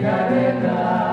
carregar.